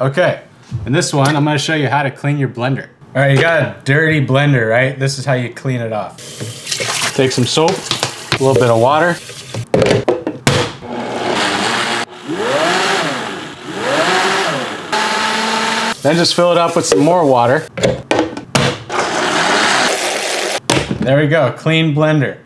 Okay, in this one, I'm gonna show you how to clean your blender. All right, you got a dirty blender, right? This is how you clean it off. Take some soap, a little bit of water. Then just fill it up with some more water. There we go, clean blender.